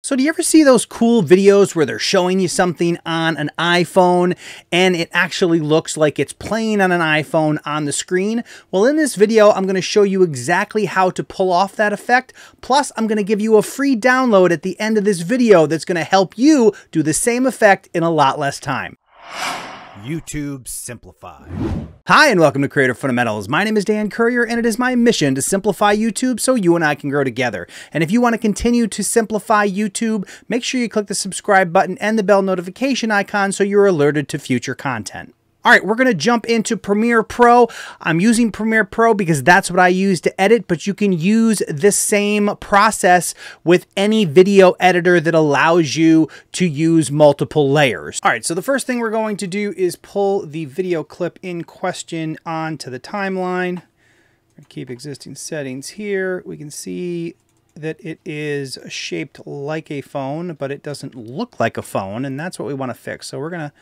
So do you ever see those cool videos where they're showing you something on an iPhone and it actually looks like it's playing on an iPhone on the screen? Well, in this video, I'm going to show you exactly how to pull off that effect. Plus, I'm going to give you a free download at the end of this video that's going to help you do the same effect in a lot less time. YouTube Simplified. Hi, and welcome to Creator Fundamentals. My name is Dan Currier, and it is my mission to simplify YouTube so you and I can grow together. And if you want to continue to simplify YouTube, make sure you click the subscribe button and the bell notification icon so you're alerted to future content. All right, we're going to jump into Premiere Pro. I'm using Premiere Pro because that's what I use to edit, but you can use this same process with any video editor that allows you to use multiple layers. All right, so the first thing we're going to do is pull the video clip in question onto the timeline. Keep existing settings here. We can see that it is shaped like a phone, but it doesn't look like a phone, and that's what we want to fix. So we're going to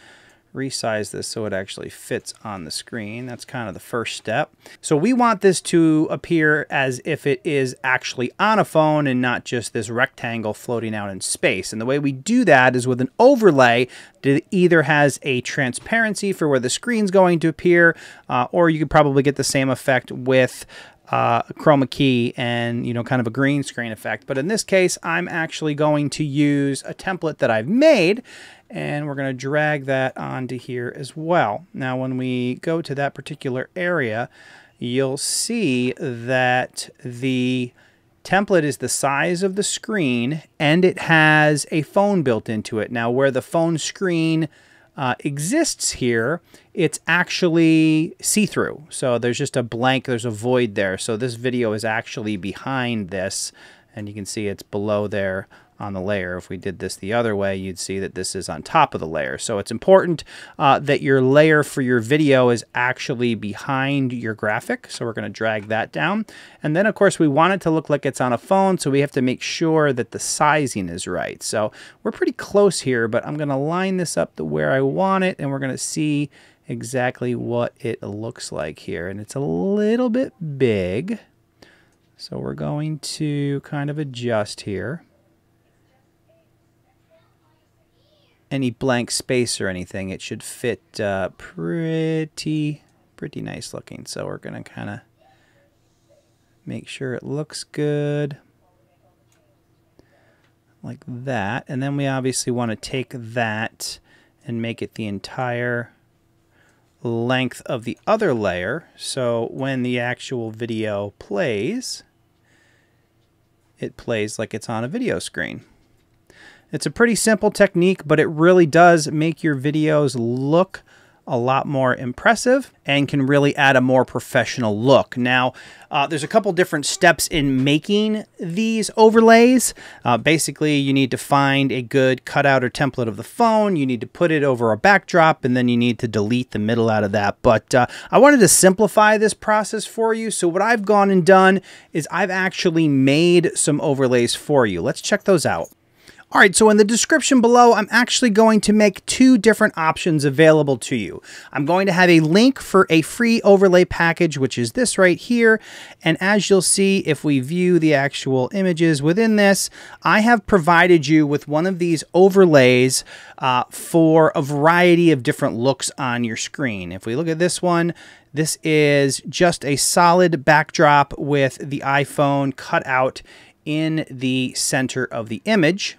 resize this so it actually fits on the screen. That's kind of the first step. So we want this to appear as if it is actually on a phone and not just this rectangle floating out in space. And the way we do that is with an overlay that either has a transparency for where the screen's going to appear, uh, or you could probably get the same effect with uh, chroma key and you know kind of a green screen effect but in this case I'm actually going to use a template that I've made and we're going to drag that onto here as well. Now when we go to that particular area, you'll see that the template is the size of the screen and it has a phone built into it. Now where the phone screen uh, exists here, it's actually see-through. So there's just a blank, there's a void there. So this video is actually behind this and you can see it's below there on the layer. If we did this the other way, you'd see that this is on top of the layer. So it's important uh, that your layer for your video is actually behind your graphic. So we're going to drag that down. And then, of course, we want it to look like it's on a phone, so we have to make sure that the sizing is right. So we're pretty close here, but I'm going to line this up to where I want it, and we're going to see exactly what it looks like here. And it's a little bit big. So we're going to kind of adjust here. Any blank space or anything. It should fit uh, pretty, pretty nice looking. So we're going to kind of make sure it looks good like that. And then we obviously want to take that and make it the entire length of the other layer. So when the actual video plays, it plays like it's on a video screen. It's a pretty simple technique, but it really does make your videos look a lot more impressive and can really add a more professional look. Now, uh, there's a couple different steps in making these overlays. Uh, basically, you need to find a good cutout or template of the phone. You need to put it over a backdrop, and then you need to delete the middle out of that. But uh, I wanted to simplify this process for you. So what I've gone and done is I've actually made some overlays for you. Let's check those out. All right, so in the description below, I'm actually going to make two different options available to you. I'm going to have a link for a free overlay package, which is this right here. And as you'll see, if we view the actual images within this, I have provided you with one of these overlays uh, for a variety of different looks on your screen. If we look at this one, this is just a solid backdrop with the iPhone cut out in the center of the image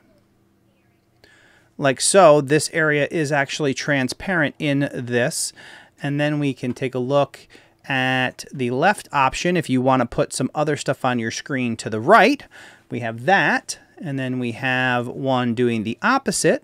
like so. This area is actually transparent in this. And then we can take a look at the left option if you want to put some other stuff on your screen to the right. We have that. And then we have one doing the opposite.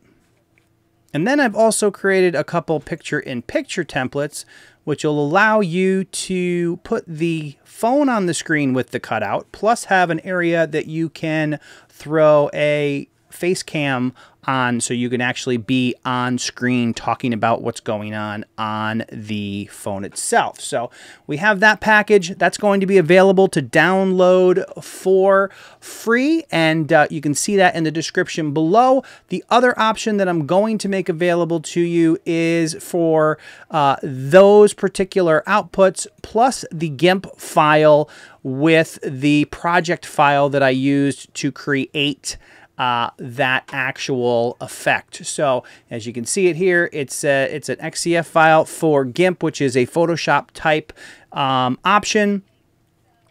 And then I've also created a couple picture-in-picture -picture templates, which will allow you to put the phone on the screen with the cutout, plus have an area that you can throw a face cam on so you can actually be on screen talking about what's going on on the phone itself. So we have that package that's going to be available to download for free and uh, you can see that in the description below. The other option that I'm going to make available to you is for uh, those particular outputs plus the GIMP file with the project file that I used to create uh, that actual effect. So as you can see it here, it's a, it's an XCF file for GIMP, which is a Photoshop type um, option.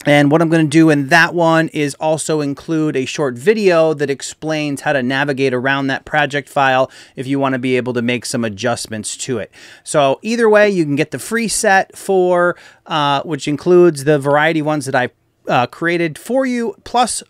And what I'm going to do in that one is also include a short video that explains how to navigate around that project file if you want to be able to make some adjustments to it. So either way, you can get the free set for, uh, which includes the variety ones that I uh, created for you, plus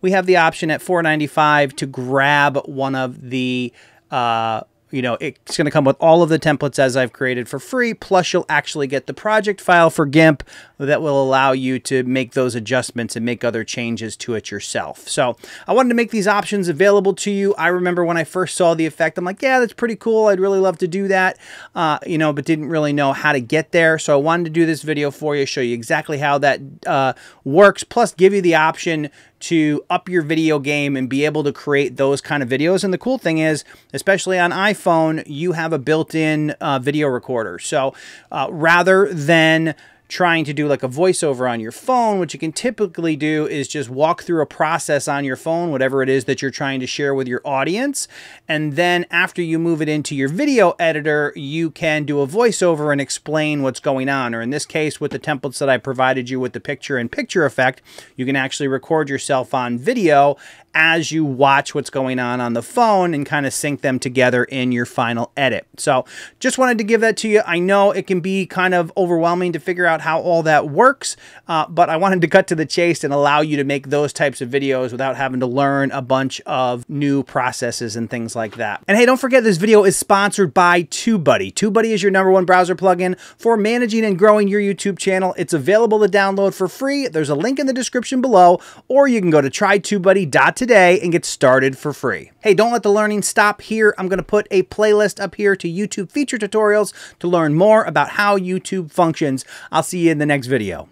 we have the option at 495 to grab one of the uh, you know, it's going to come with all of the templates as I've created for free. Plus, you'll actually get the project file for GIMP that will allow you to make those adjustments and make other changes to it yourself. So I wanted to make these options available to you. I remember when I first saw the effect, I'm like, yeah, that's pretty cool. I'd really love to do that, uh, you know, but didn't really know how to get there. So I wanted to do this video for you, show you exactly how that uh, works, plus give you the option to up your video game and be able to create those kind of videos. And the cool thing is, especially on iPhone, you have a built-in uh, video recorder. So uh, rather than trying to do like a voiceover on your phone, what you can typically do is just walk through a process on your phone, whatever it is that you're trying to share with your audience. And then after you move it into your video editor, you can do a voiceover and explain what's going on. Or in this case, with the templates that I provided you with the picture and picture effect, you can actually record yourself on video as you watch what's going on on the phone and kind of sync them together in your final edit. So just wanted to give that to you. I know it can be kind of overwhelming to figure out how all that works, uh, but I wanted to cut to the chase and allow you to make those types of videos without having to learn a bunch of new processes and things like that. And hey, don't forget this video is sponsored by TubeBuddy. TubeBuddy is your number one browser plugin for managing and growing your YouTube channel. It's available to download for free. There's a link in the description below, or you can go to trytubebuddy.com today and get started for free. Hey, don't let the learning stop here. I'm going to put a playlist up here to YouTube feature tutorials to learn more about how YouTube functions. I'll see you in the next video.